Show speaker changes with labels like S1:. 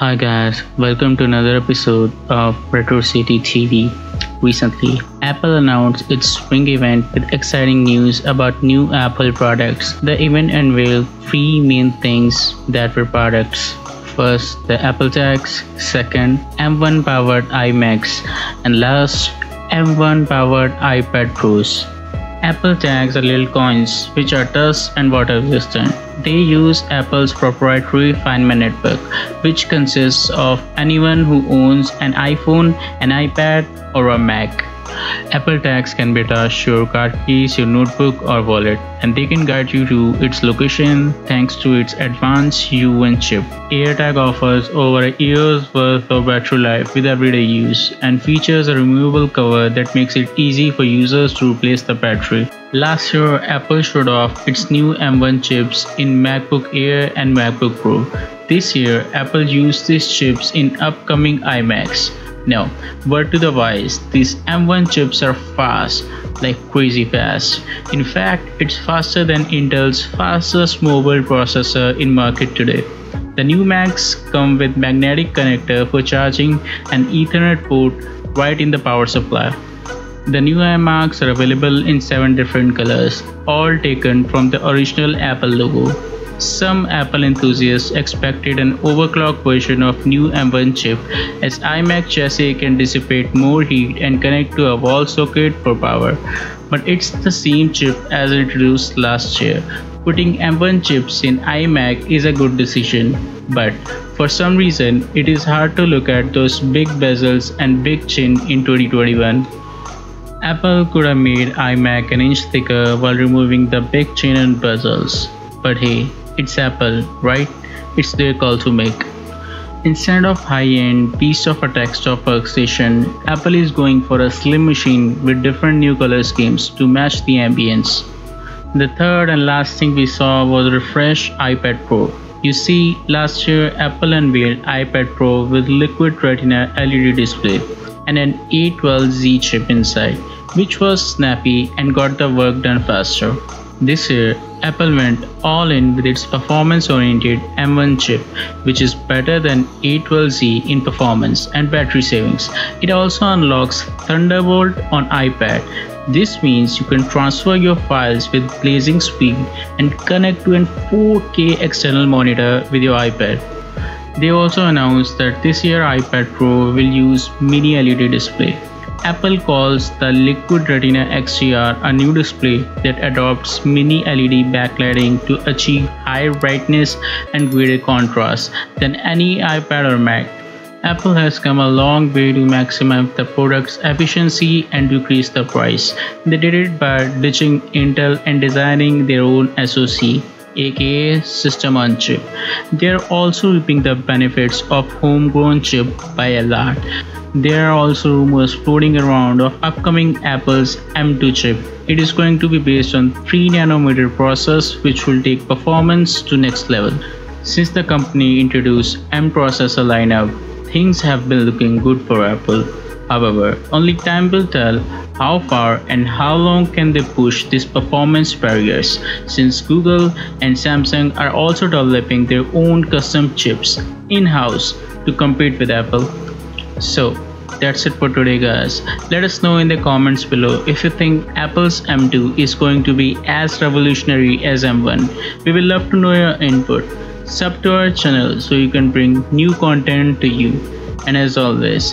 S1: Hi guys, welcome to another episode of Retro CD TV. Recently, Apple announced its spring event with exciting news about new Apple products. The event unveiled three main things that were products. First, the Apple Tags, second, M1 powered iMacs, and last, M1 powered iPad Pros. Apple tags are little coins which are dust and water resistant. They use Apple's proprietary Find My network, which consists of anyone who owns an iPhone, an iPad, or a Mac. Apple tags can be attached to your card keys, your notebook, or wallet, and they can guide you to its location thanks to its advanced U1 chip. AirTag offers over a year's worth of battery life with everyday use and features a removable cover that makes it easy for users to replace the battery. Last year, Apple showed off its new M1 chips in MacBook Air and MacBook Pro. This year, Apple used these chips in upcoming iMacs. No, word to the wise, these M1 chips are fast, like crazy fast. In fact, it's faster than Intel's fastest mobile processor in market today. The new Macs come with magnetic connector for charging and Ethernet port right in the power supply. The new iMacs are available in 7 different colors, all taken from the original Apple logo. Some Apple enthusiasts expected an overclocked version of new M1 chip as iMac chassis can dissipate more heat and connect to a wall socket for power. But it's the same chip as introduced last year. Putting M1 chips in iMac is a good decision, but for some reason it is hard to look at those big bezels and big chin in 2021. Apple could have made iMac an inch thicker while removing the big chin and bezels. But hey, it's Apple, right? It's their call to make. Instead of high-end piece of a desktop workstation, Apple is going for a slim machine with different new color schemes to match the ambience. The third and last thing we saw was refresh iPad Pro. You see, last year Apple unveiled iPad Pro with liquid retina LED display and an A12Z chip inside, which was snappy and got the work done faster. This year, Apple went all in with its performance-oriented M1 chip, which is better than A12Z in performance and battery savings. It also unlocks Thunderbolt on iPad. This means you can transfer your files with blazing speed and connect to a 4K external monitor with your iPad. They also announced that this year iPad Pro will use mini LED display. Apple calls the Liquid Retina XDR a new display that adopts mini LED backlighting to achieve higher brightness and greater contrast than any iPad or Mac. Apple has come a long way to maximize the product's efficiency and decrease the price. They did it by ditching Intel and designing their own SoC aka system on chip. They are also reaping the benefits of homegrown chip by a lot. There are also rumors floating around of upcoming Apple's M2 chip. It is going to be based on 3 nanometer process which will take performance to next level. Since the company introduced M processor lineup, things have been looking good for Apple. However, only time will tell how far and how long can they push these performance barriers since Google and Samsung are also developing their own custom chips in-house to compete with Apple. So, that's it for today guys. Let us know in the comments below if you think Apple's M2 is going to be as revolutionary as M1. We will love to know your input. Sub to our channel so you can bring new content to you. And as always,